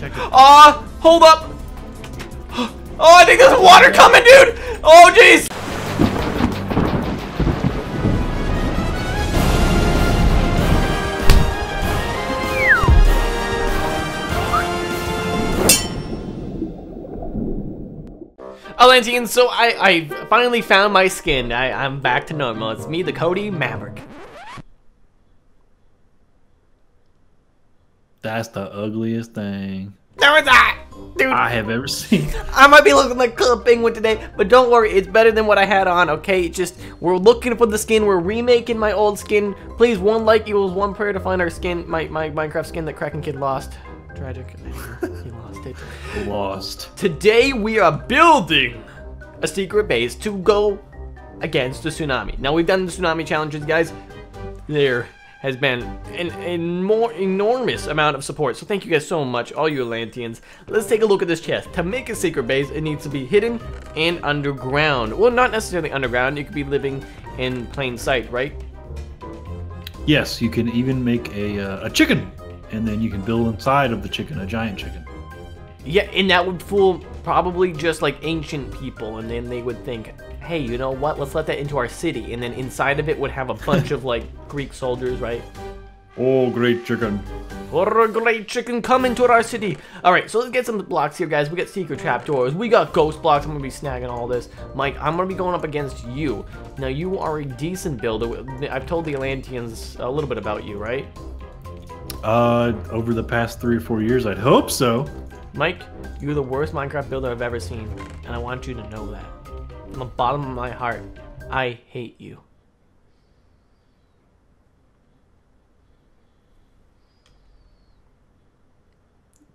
Ah, hold up. Oh, I think there's water coming, dude. Oh, jeez. Atlanteans, so I, I finally found my skin. I, I'm back to normal. It's me, the Cody Maverick. That's the ugliest thing There was that! Dude, I have ever seen. I might be looking like Club Penguin today, but don't worry, it's better than what I had on, okay? It's just, we're looking for the skin, we're remaking my old skin. Please, one like equals one prayer to find our skin, my, my Minecraft skin that Kraken Kid lost. Tragic. he lost it. Lost. Today, we are building a secret base to go against the tsunami. Now, we've done the tsunami challenges, guys. There has been an, an more enormous amount of support. So thank you guys so much, all you Atlanteans. Let's take a look at this chest. To make a secret base, it needs to be hidden and underground. Well, not necessarily underground. You could be living in plain sight, right? Yes, you can even make a uh, a chicken, and then you can build inside of the chicken a giant chicken. Yeah, and that would fool probably just like ancient people, and then they would think, hey, you know what? Let's let that into our city, and then inside of it would have a bunch of like Greek soldiers, right? Oh, great chicken! A great chicken coming to our city. All right, so let's get some blocks here, guys. We got secret trapdoors. We got ghost blocks. I'm going to be snagging all this. Mike, I'm going to be going up against you. Now, you are a decent builder. I've told the Atlanteans a little bit about you, right? Uh, over the past three or four years, I'd hope so. Mike, you're the worst Minecraft builder I've ever seen, and I want you to know that. From the bottom of my heart, I hate you.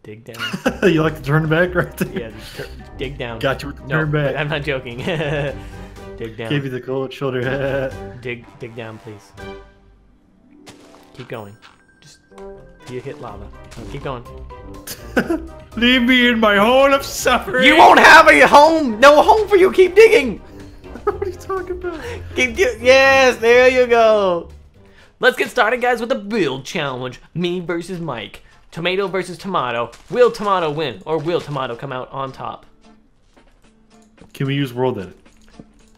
Dig down. you like to turn back right there? Yeah, just dig down. Got you with the No, turn back. I'm not joking. dig down. Give you the cold shoulder. Dig, dig down, please. Keep going. Just you hit lava. Keep going. Leave me in my hole of suffering. You won't have a home. No home for you. Keep digging. what are you talking about? Keep yes. There you go. Let's get started, guys, with the build challenge. Me versus Mike. Tomato versus tomato. Will tomato win, or will tomato come out on top? Can we use world edit?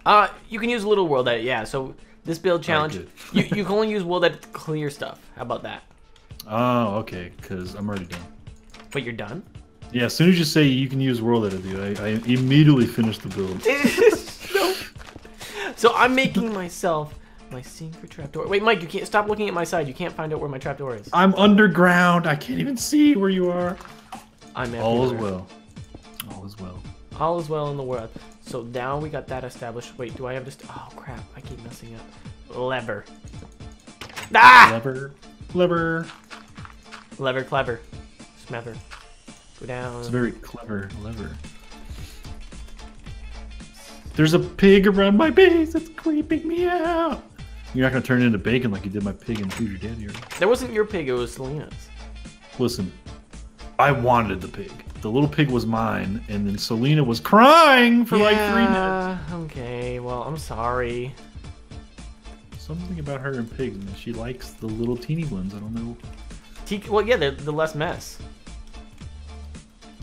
Uh, you can use a little world edit, yeah. So this build challenge, you, you can only use world edit to clear stuff. How about that? Oh, okay. Because I'm already done. But you're done. Yeah, as soon as you say you can use world edit, dude, I, I immediately finish the build. so, so I'm making myself my secret trapdoor. Wait, Mike, you can't stop looking at my side. You can't find out where my trapdoor is. I'm underground. I can't even see where you are. I'm All is well. All is well. All is well in the world. So now we got that established. Wait, do I have this? Oh crap! I keep messing up. Lever. Ah! Lever. Lever. Lever, clever. Smever. Go down. It's very clever lever. There's a pig around my base. It's creeping me out. You're not gonna turn it into bacon like you did my pig in Who's Your Daddy. Right? That wasn't your pig. It was Selena's. Listen, I wanted the pig. The little pig was mine, and then Selena was crying for like three minutes. Yeah, Okay. Well, I'm sorry. Something about her and pigs, man. She likes the little teeny ones. I don't know. T- well, yeah, they're the less mess.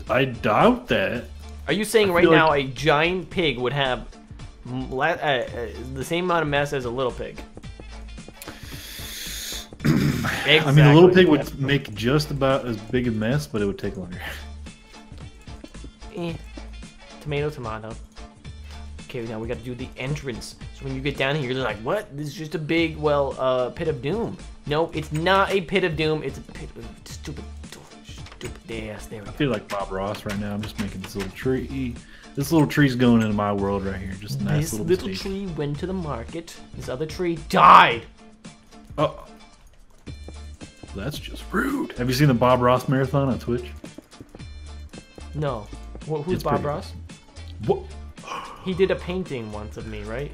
I doubt that. Are you saying I right now like- a giant pig would have la- uh, uh, the same amount of mess as a little pig? I mean, a little Exactly, pig would make just about as big a mess, but it would take longer. Eh. Tomato, tomato. Okay, now we got to do the entrance. So when you get down here, you're like, "What? This is just a big, well, uh, pit of doom." No, it's not a pit of doom. It's a pit of stupid, stupid. Yes, there we I go. feel like Bob Ross right now. I'm just making this little tree. This little tree's going into my world right here. Just a nice little tree. This little, little tree went to the market. This other tree died. Oh, that's just rude. Have you seen the Bob Ross marathon on Twitch? No. Wh- who's It's Bob Ross? What? He did a painting once of me, right?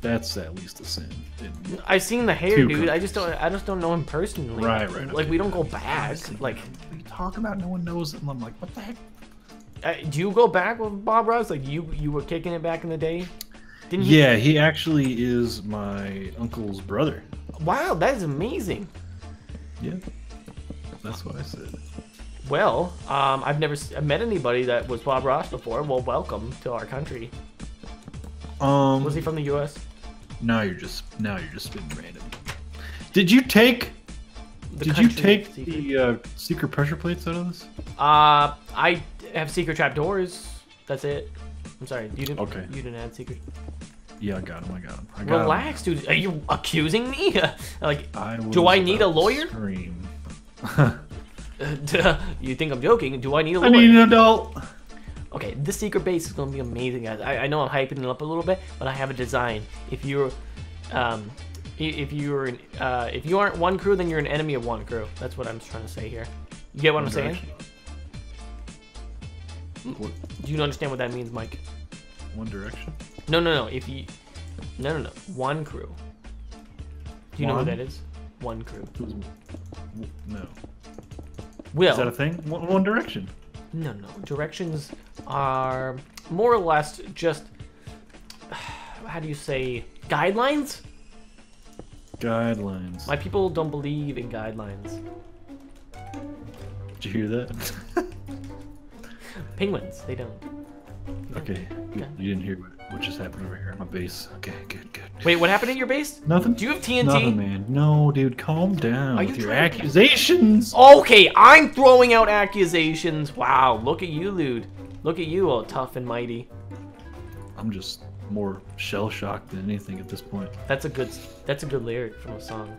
That's at least a sin. It- I've seen the hair, Two dude. I just don't. I just don't know him personally. Right, right, Like okay. we don't go back. Like, what are you talking about? No one knows. And I'm like, what the heck? uh, do you go back with Bob Ross? Like you, you were kicking it back in the day. Didn't he? Yeah, he actually is my uncle's brother. Wow, that is amazing. Yeah, that's what I said. Well, um, I've never s- met anybody that was Bob Ross before. Well, welcome to our country. Um, Was he from the U.S.? now you're just now you're just spitting random. Did you take? The did you take secret. the uh, secret pressure plates out of this? Uh, I have secret trap doors. That's it. I'm sorry. You didn't. Okay. You didn't add secret. Yeah, I got them. I got them. I got. Relax, dude. Are you accusing me? like, I do I need a lawyer? Scream. you think I'm joking? Do I need a lawyer? I need an adult. Okay, this secret base is gonna be amazing, guys. I, I know I'm hyping it up a little bit, but I have a design. If you're, um, if you're, an, uh, if you aren't one crew, then you're an enemy of one crew. That's what I'm trying to say here. You get what I'm saying? What, Do you understand what that means, Mike? One Direction. No, no, no. If you, no, no, no. One crew. Do you know One? what that is? One crew. No. Will. Is that a thing? One, One Direction. No, no. Directions are more or less just how do you say guidelines? Guidelines. My people don't believe in guidelines. Did you hear that? Penguins, they don't. Okay. Okay. You didn't hear what, what just happened over here on my base. Okay, good, good. Wait, what happened in your base? Nothing. Do you have TNT? Nothing, man. No, dude, calm down Are you with your accusations. Okay, I'm throwing out accusations. Wow, look at you, Lude. Look at you, all tough and mighty. I'm just more shell shocked than anything at this point. That's a good. That's a good lyric from a song.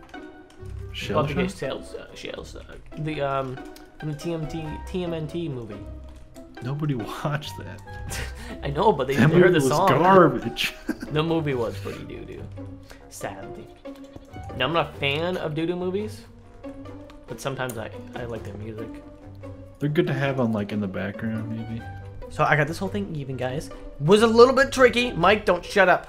Shell About to get shocked? uh, shells. Uh, the um, from the TMT TMNT movie. Nobody watched that. I know, but they, That heard the was song. garbage. The movie was pretty doo doo. Sadly. Now I'm not a fan of doo doo movies, but sometimes I I like their music. They're good to have on like in the background, maybe. So I got this whole thing even, guys. Was a little bit tricky. Mike, don't shut up.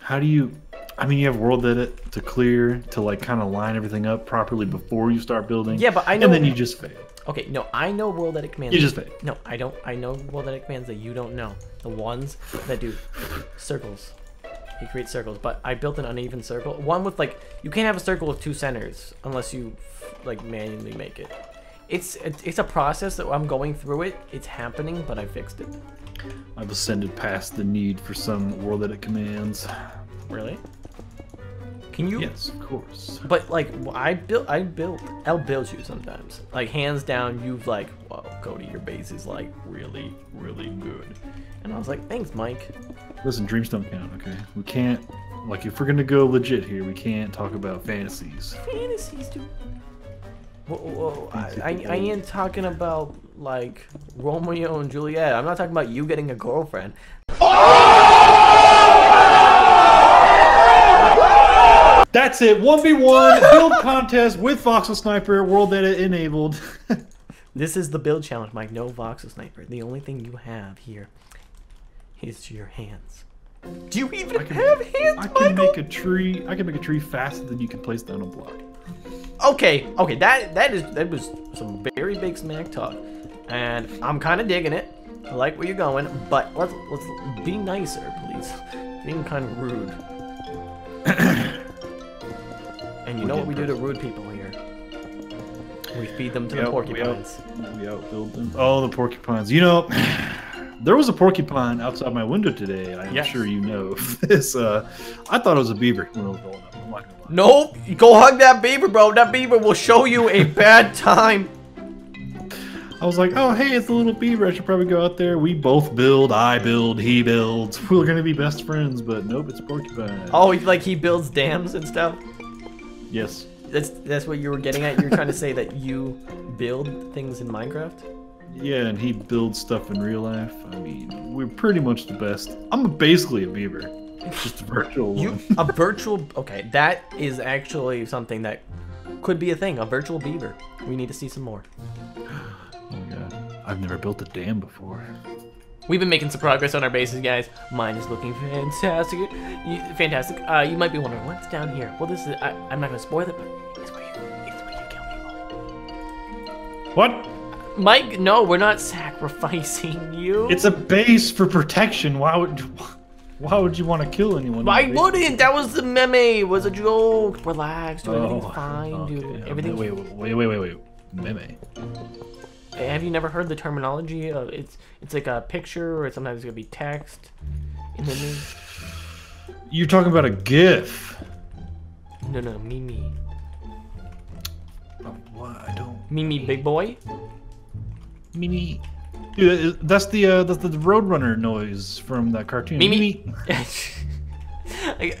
How do you? I mean, you have world edit to clear to like kind of line everything up properly before you start building. Yeah, but I know- And then you just fail. Okay, no, I know world edit commands. You just fail. No, I don't. I know world edit commands that you don't know. The ones that do circles. You create circles, but I built an uneven circle. One with like you can't have a circle with two centers unless you like manually make it. It's it's a process that I'm going through it. It's happening, but I fixed it. I've ascended past the need for some world edit commands. Really? Can you? Yes, of course. But like I built, I built, I'll build you sometimes. Like hands down, you've like, whoa, Cody, your base is like really, really good. And I was like, thanks, Mike. Listen, dreams don't count. Okay, we can't. Like, if we're gonna go legit here, we can't talk about fantasies. Fantasies, dude. Whoa, whoa, I, I, I ain't talking about like Romeo and Juliet. I'm not talking about you getting a girlfriend. Oh! That's it. One v one build contest with Voxel Sniper, world edit enabled. This is the build challenge, Mike. No voxel sniper. The only thing you have here is your hands. Do you even I can- have hands, I can Michael? make a tree. I can make a tree faster than you can place down a block. Okay, okay, that that is that was some very big smack talk, and I'm kind of digging it. I like where you're going, but let's let's be nicer, please. Being kind of rude. and you We know what did we do to rude people here? We feed them to the out- porcupines. We, out, we outbuild them. Oh, the porcupines. You know, there was a porcupine outside my window today. I'm Yes. sure you know this. Uh, I thought it was a beaver when I was growing up. I'm not gonna lie. Nope, go hug that beaver, bro. That beaver will show you a bad time. I was like, oh, hey, it's a little beaver. I should probably go out there. We both build. I build. He builds. We're gonna be best friends. But nope, it's a porcupine. Oh, like he builds dams and stuff. Yes. That's that's what you were getting at. You're trying to say that you build things in Minecraft. Yeah, and he builds stuff in real life. I mean, we're pretty much the best. I'm basically a beaver, just a virtual You one. a virtual okay, that is actually something that could be a thing, a virtual beaver. We need to see some more. Oh god, I've never built a dam before. We've been making some progress on our bases, guys. Mine is looking fantastic. You, fantastic. Uh, you might be wondering what's down here. Well, this is I, I'm not gonna spoil it, but it's where you it's where you kill people. What? Mike, no, we're not sacrificing you. It's a base for protection. Why would why would you want to kill anyone? I in a base? wouldn't. That was the meme. It was a joke. Relax, dude. Oh, Everything's fine, okay. dude. Everything's wait, wait, wait, wait, wait. meme. Have you never heard the terminology? Of it's it's like a picture, or sometimes it's gonna be text in the name. You're talking about a GIF. No, no, Mimi. Oh, what? I don't. Mimi, big boy. Mimi. Dude, that's the uh, that's the Roadrunner noise from that cartoon. Mimi.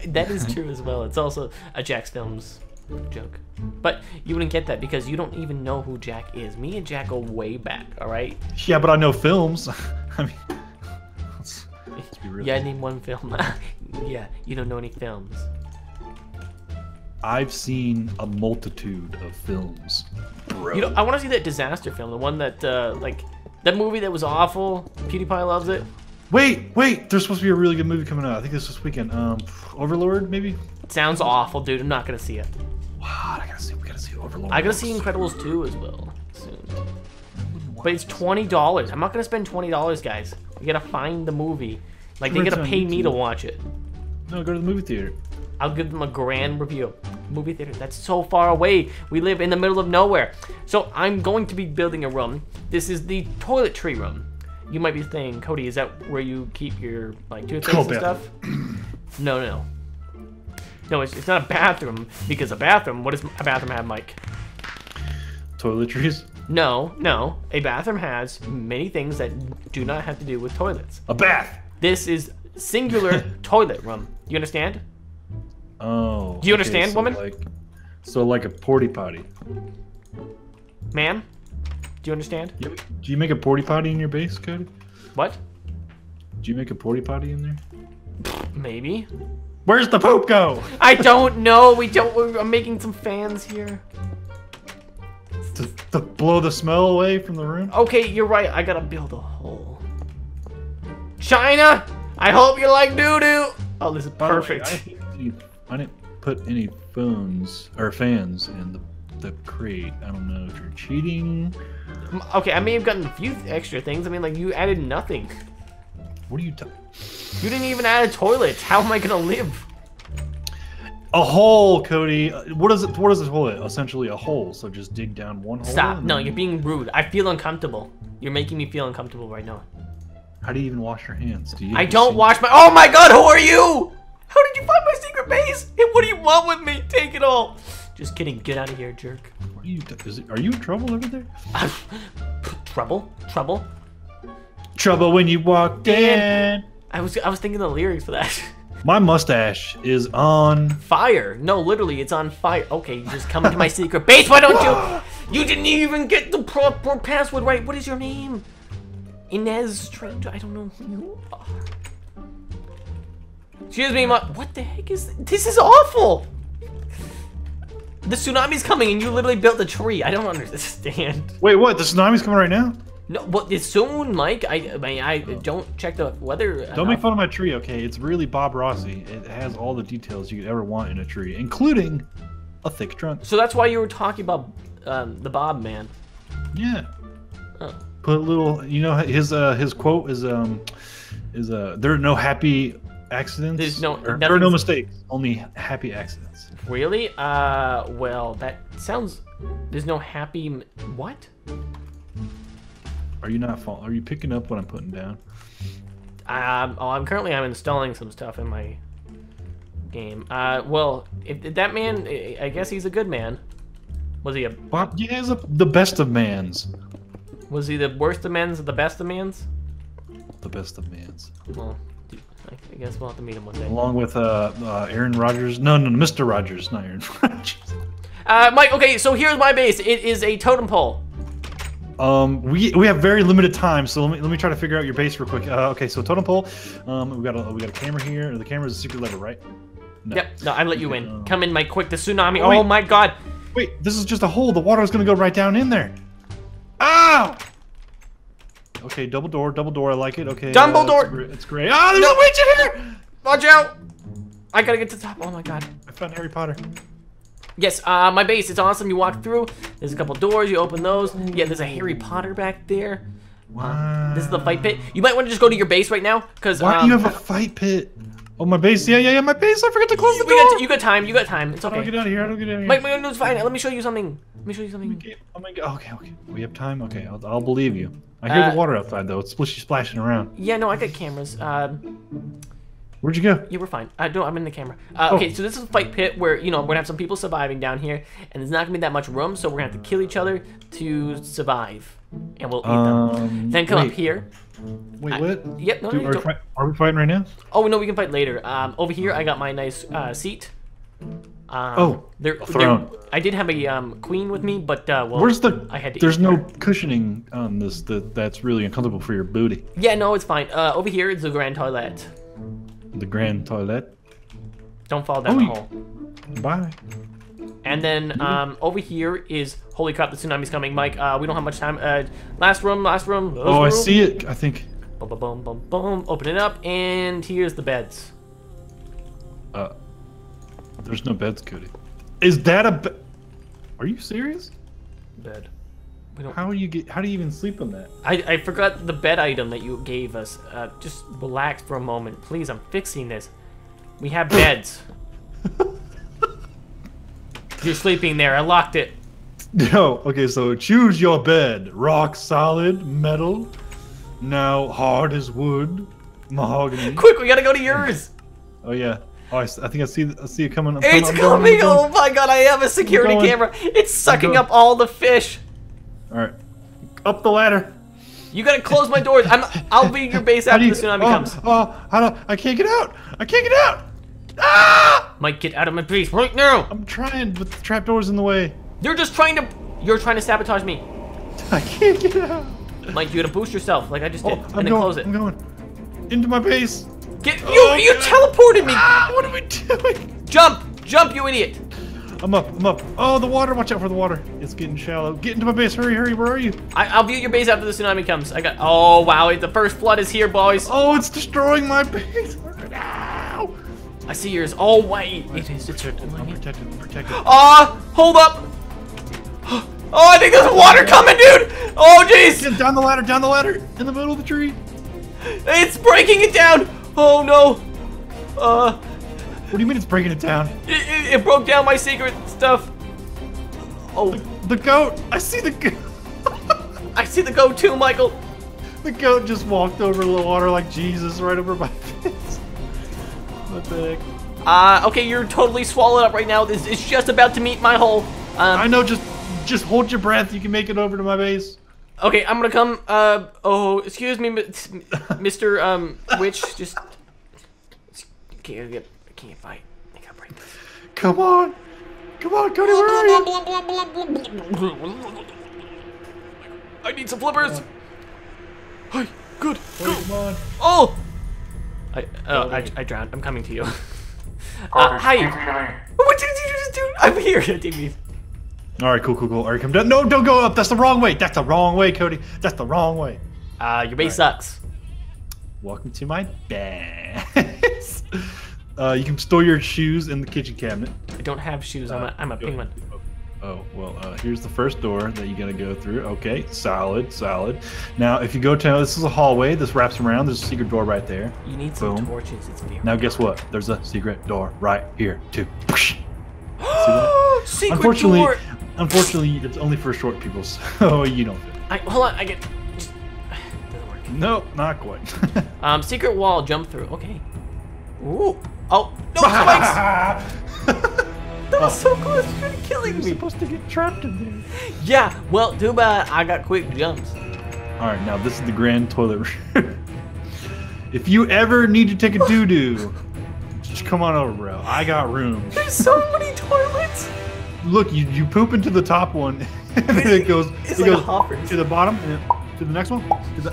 That is true as well. It's also a JacksFilms joke. But you wouldn't get that because you don't even know who Jack is. Me and Jack go way back, alright? Yeah, but I know films. I mean, let's, let's be real. Yeah, name one film. yeah, you don't know any films. I've seen a multitude of films, bro. You know, I want to see that disaster film, the one that, uh, like, that movie that was awful. PewDiePie loves it. wait, wait. There's supposed to be a really good movie coming out. I think this this weekend. Um, Overlord, maybe. Sounds awful, dude. I'm not gonna see it. Overlord. I gotta see Incredibles 2 as well soon. But it's twenty dollars. I'm not gonna spend twenty dollars, guys. You gotta find the movie. Like they Rent gotta pay me to watch it. No, go to the movie theater. I'll give them a grand review. Movie theater, that's so far away. We live in the middle of nowhere. So I'm going to be building a room. This is the toiletry room. You might be saying, Cody, is that where you keep your like toothpaste Oh, and stuff? no, no. No, it's, it's not a bathroom because a bathroom. What does a bathroom have, Mike? Toiletries. No, no. A bathroom has many things that do not have to do with toilets. A bath. This is singular toilet room. You understand? Oh. Do you understand, so woman? Like, so like a porty potty. Ma'am? Do you understand? Do you make a porty potty in your base, Cody? What? Do you make a porty potty in there? Maybe. Where's the poop go? I don't know. We don't. we're- I'm making some fans here. To, to blow the smell away from the room? Okay, you're right. I gotta build a hole. China, I hope you like doo doo. Oh, this is By the way, perfect. I, didn't- I didn't put any phones or fans in the the crate. I don't know if you're cheating. Okay, I may have gotten a few extra things. I mean, like you added nothing. What are you talking? You didn't even add a toilet. How am I gonna live? A hole, Cody. What is it? What is a toilet? Essentially a hole. So just dig down one hole. Stop. No, then- you're being rude. I feel uncomfortable. You're making me feel uncomfortable right now. How do you even wash your hands? Do you I don't wash my. Oh my God! Who are you? How did you find my secret base? And what do you want with me? Take it all. Just kidding. Get out of here, jerk. Are you? It, are you in trouble over there? Trouble? Trouble? Trouble when you walked in. I was I was thinking the lyrics for that. My mustache is on. Fire. No, literally, it's on fire. Okay, you just come into my secret base. Why don't you? You didn't even get the proper password right. What is your name? Inez Strange. I don't know who you are. Excuse me, ma. What the heck is this? This is awful. The tsunami's coming and you literally built a tree. I don't understand. Wait, what? The tsunami's coming right now? No, but it's soon, Mike. I, I mean, I don't check the weather. Don't make fun of my tree, okay? It's really Bob Rossi. It has all the details you could ever want in a tree, including a thick trunk. So that's why you were talking about um, the Bob man. Yeah. Oh. Put a little. You know his uh his quote is um is uh there are no happy accidents. There's no- or, there are no mistakes, only happy accidents. Really? Uh, well, that sounds. There's no happy. What? Are you not fall? Are you picking up what I'm putting down? Um, oh, I'm currently I'm installing some stuff in my game. Uh, well, if, if that man, I guess he's a good man. Was he a? Bob, yeah, he's a, the best of mans. Was he the worst of men's, the best of men's? The best of mans. Well, I I guess we'll have to meet him one day. Along with uh, uh Aaron Rodgers. No, no, Mr. Rogers, not Aaron Rodgers. Uh, Mike. Okay, so here's my base. It is a totem pole. Um, we we have very limited time, so let me let me try to figure out your base real quick. Uh, okay, so totem pole. Um, we got a we got a camera here. The camera is a secret lever, right? No. Yep. No, I let you in. um, Come in, Mike. Quick. The tsunami. Oh, Oh, my God. Wait, this is just a hole. The water is gonna go right down in there. Ow! Okay, double door, double door. I like it. Okay. uh, Dumbledore! it's, great. it's great. Ah, there's a witch in here. Watch out. I gotta get to the top. Oh my God. I found Harry Potter. Yes, uh, my base, it's awesome. You walk through, there's a couple doors, you open those. Yeah, there's a Harry Potter back there. Wow. This is the fight pit. You might want to just go to your base right now, because Why um, do you have a fight pit Oh, my base. Yeah, yeah, yeah, my base. I forgot to close the door. got, you got time. You got time. It's do I okay. get out of here? I don't get out of here? Mike, Mike, no, it's fine. Let me show you something. Let me show you something. Okay, Oh my god. Okay, okay. We have time. Okay, I'll, I'll believe you. I hear Uh, the water outside though. It's splishy splashing around. Yeah, no, I got cameras. Um, Where'd you go? yeah, we're fine. Uh, no, I'm in the camera. Uh, Oh. okay, so this is a fight pit where you know we're gonna have some people surviving down here, and there's not gonna be that much room, so we're gonna have to kill each other to survive, and we'll eat them. Um, Then come wait, up here. Wait, I- what? Yep. No, no, are, we fight, are we fighting right now? Oh no, we can fight later. Um, over here, I got my nice uh, seat. Um, Oh, there, a throne. there- I did have a um, queen with me, but uh, well, Where's the? I had to There's no her. cushioning on this. That that's really uncomfortable for your booty. Yeah, no, it's fine. Uh, over here is the grand toilet. The grand toilet. Don't fall down Oh, the hole. Bye. And then um, over here is holy crap, the tsunami's coming, Mike. Uh, we don't have much time. Uh, last room, last room. last Oh, I see it. I think. Boom, boom, boom, boom, boom. Open it up, and here's the beds. Uh, there's no beds, Cody. Is that a bed? Are you serious? Bed. How do you get? How do you even sleep on that? I, I forgot the bed item that you gave us. Uh, just relax for a moment, please. I'm fixing this. We have beds. You're sleeping there. I locked it. No. Okay, so choose your bed. Rock solid, metal. Now hard as wood, mahogany. Quick, we gotta go to yours. Oh yeah. Oh, I, I think I see. I see it coming. I'm It's I'm coming. Oh my god, I have a security camera. It's sucking up all the fish. All right. Up the ladder. You gotta close my doors. I'm. I'll be your base after do the tsunami oh, comes. Oh, how don't. I can't get out. I can't get out. Ah! Mike, get out of my base right now. I'm trying, but the trapdoor's in the way. You're just trying to. You're trying to sabotage me. I can't get out. Mike, you gotta boost yourself like I just Oh, did, I'm and then going. close it. I'm going into my base. Get you. Oh, you God. teleported me. Ah! What are we doing? Jump, jump, you idiot. I'm up. I'm up. Oh, the water. Watch out for the water. It's getting shallow. Get into my base. Hurry, hurry. Where are you? I, I'll view your base after the tsunami comes. I got. Oh wow, the first flood is here, boys. Oh, it's destroying my base. Ow! I see yours. Oh wait, it is. It's I'm protected. I'm protected. Ah, hold up. Oh, I think there's water coming, dude. Oh jeez, down the ladder. Down the ladder. In the middle of the tree. it's breaking it down. Oh no. Uh, What do you mean it's breaking it down? it, it, it broke down my secret stuff. Oh, The goat. I see the goat. I see the go too, Michael. the goat just walked over the water like Jesus right over my face. What the heck? Uh, okay, you're totally swallowed up right now. This it's just about to meet my hole. I Um, know. Just, just hold your breath. You can make it over to my base. okay, I'm gonna come. Uh, oh, excuse me, Mr. Um, Witch. Just can't get, I can't fight. I gotta break this. Come on. Come on, Cody. Where are you? I need some flippers. Hi, good. Cody, come on. Oh! I, oh, I, I drowned. I'm coming to you. uh, hi. What did you just do? I'm here. Davey. All right, cool, cool, cool. All right, come down. No, don't go up. That's the wrong way. That's the wrong way, Cody. That's the wrong way. Uh, your base sucks. Welcome to my base. uh, you can store your shoes in the kitchen cabinet. I don't have shoes. I'm a, I'm a penguin. Oh, well, uh, here's the first door that you gotta go through. Okay, solid, solid. Now, if you go to, this is a hallway. This wraps around. There's a secret door right there. You need some Boom. torches. It's very. Now, guess what? There's a secret door right here, too. Secret Unfortunately, door. unfortunately, it's only for short people, so you don't fit. I, hold on. I get. Just, doesn't work. No, not quite. Um, secret wall. Jump through. Okay. Ooh. Oh no! Spikes! That was oh. so close to killing You're me. supposed to get trapped in there. Yeah. Well, too bad. I got quick jumps. All right, now this is the grand toilet. if you ever need to take a doo doo, just come on over, bro. I got room. There's so many toilets. Look, you, you poop into the top one, and then it goes, It's it like goes to the bottom, and to the next one, to the,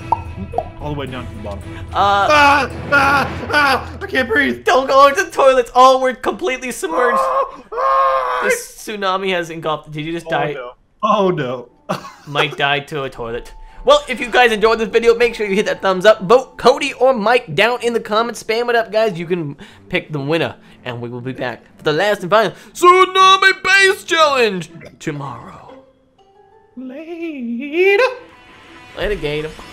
all the way down to the bottom. Uh, Ah, ah, ah! I can't breathe. don't go into the toilets. Oh, we're completely submerged. Ah, This tsunami has engulfed. Did you just die? oh no! Oh no! Mike died to a toilet. Well, if you guys enjoyed this video, make sure you hit that thumbs up. Vote Cody or Mike down in the comments. Spam it up, guys. You can pick the winner. And we will be back for the last and final Tsunami Base Challenge tomorrow. Later. Later, Gator.